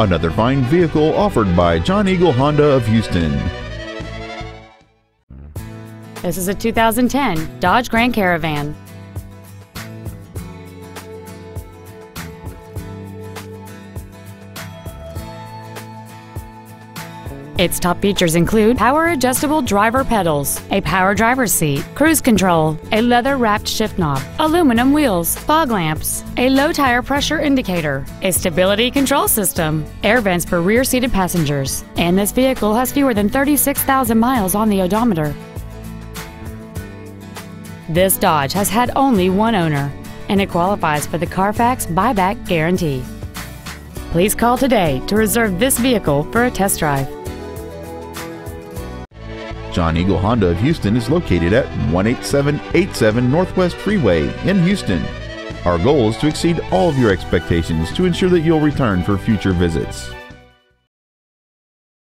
Another fine vehicle offered by John Eagle Honda of Houston. This is a 2010 Dodge Grand Caravan. Its top features include power adjustable driver pedals, a power driver's seat, cruise control, a leather wrapped shift knob, aluminum wheels, fog lamps, a low tire pressure indicator, a stability control system, air vents for rear seated passengers, and this vehicle has fewer than 36,000 miles on the odometer. This Dodge has had only one owner, and it qualifies for the Carfax buyback guarantee. Please call today to reserve this vehicle for a test drive. John Eagle Honda of Houston is located at 18787 Northwest Freeway in Houston. Our goal is to exceed all of your expectations to ensure that you'll return for future visits.